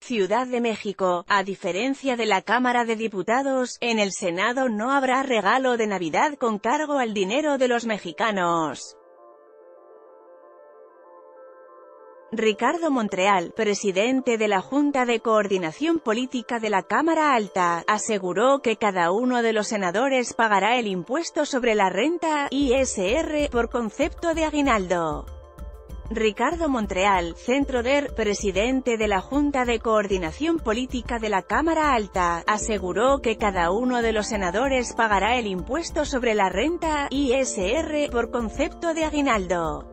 Ciudad de México, a diferencia de la Cámara de Diputados, en el Senado no habrá regalo de Navidad con cargo al dinero de los mexicanos. Ricardo Montreal, presidente de la Junta de Coordinación Política de la Cámara Alta, aseguró que cada uno de los senadores pagará el impuesto sobre la renta, ISR, por concepto de aguinaldo. Ricardo Montreal, Centro DER, presidente de la Junta de Coordinación Política de la Cámara Alta, aseguró que cada uno de los senadores pagará el impuesto sobre la renta, ISR, por concepto de aguinaldo.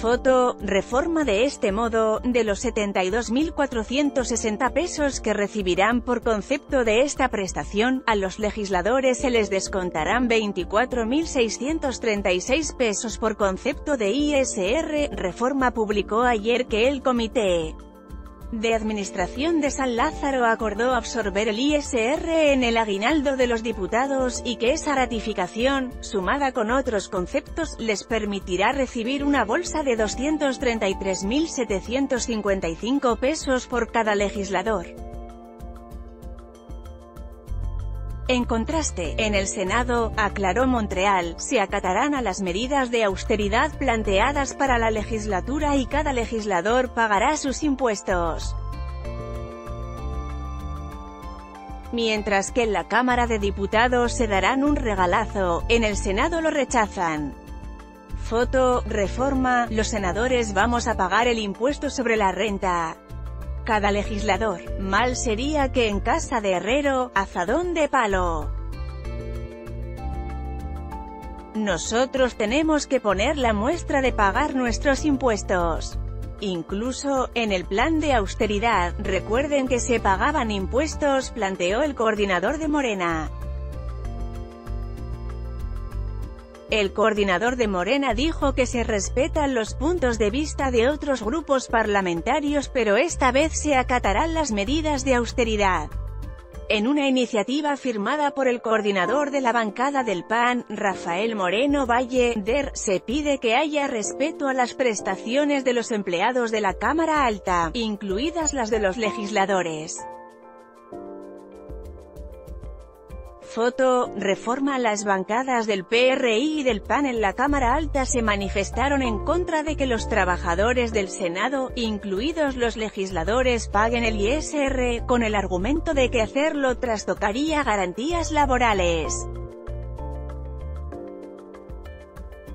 Foto, reforma de este modo, de los 72.460 pesos que recibirán por concepto de esta prestación, a los legisladores se les descontarán 24.636 pesos por concepto de ISR, reforma publicó ayer que el comité de Administración de San Lázaro acordó absorber el ISR en el aguinaldo de los diputados, y que esa ratificación, sumada con otros conceptos, les permitirá recibir una bolsa de 233.755 pesos por cada legislador. En contraste, en el Senado, aclaró Montreal, se acatarán a las medidas de austeridad planteadas para la legislatura y cada legislador pagará sus impuestos. Mientras que en la Cámara de Diputados se darán un regalazo, en el Senado lo rechazan. Foto, reforma, los senadores vamos a pagar el impuesto sobre la renta cada legislador. Mal sería que en casa de herrero, azadón de palo. Nosotros tenemos que poner la muestra de pagar nuestros impuestos. Incluso, en el plan de austeridad, recuerden que se pagaban impuestos, planteó el coordinador de Morena. El coordinador de Morena dijo que se respetan los puntos de vista de otros grupos parlamentarios pero esta vez se acatarán las medidas de austeridad. En una iniciativa firmada por el coordinador de la bancada del PAN, Rafael Moreno Valle, DER, se pide que haya respeto a las prestaciones de los empleados de la Cámara Alta, incluidas las de los legisladores. Foto, reforma Las bancadas del PRI y del PAN en la Cámara Alta se manifestaron en contra de que los trabajadores del Senado, incluidos los legisladores paguen el ISR, con el argumento de que hacerlo trastocaría garantías laborales.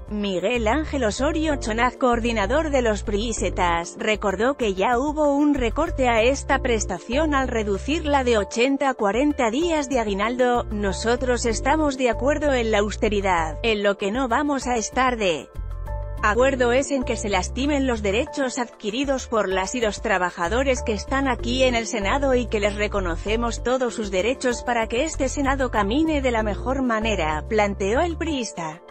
Miguel Ángel Osorio Chonaz coordinador de los priisetas, recordó que ya hubo un recorte a esta prestación al reducirla de 80 a 40 días de aguinaldo, nosotros estamos de acuerdo en la austeridad, en lo que no vamos a estar de acuerdo es en que se lastimen los derechos adquiridos por las y los trabajadores que están aquí en el Senado y que les reconocemos todos sus derechos para que este Senado camine de la mejor manera, planteó el priista.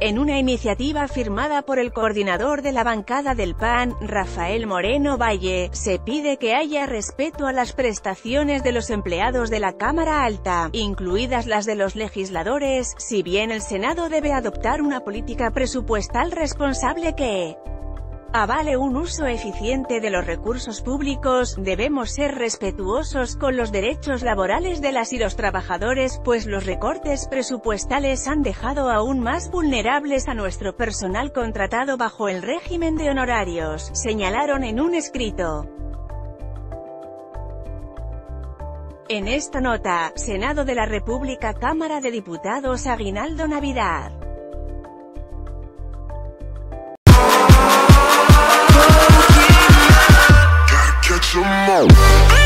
En una iniciativa firmada por el coordinador de la bancada del PAN, Rafael Moreno Valle, se pide que haya respeto a las prestaciones de los empleados de la Cámara Alta, incluidas las de los legisladores, si bien el Senado debe adoptar una política presupuestal responsable que avale un uso eficiente de los recursos públicos, debemos ser respetuosos con los derechos laborales de las y los trabajadores, pues los recortes presupuestales han dejado aún más vulnerables a nuestro personal contratado bajo el régimen de honorarios, señalaron en un escrito. En esta nota, Senado de la República Cámara de Diputados Aguinaldo Navidad. some more.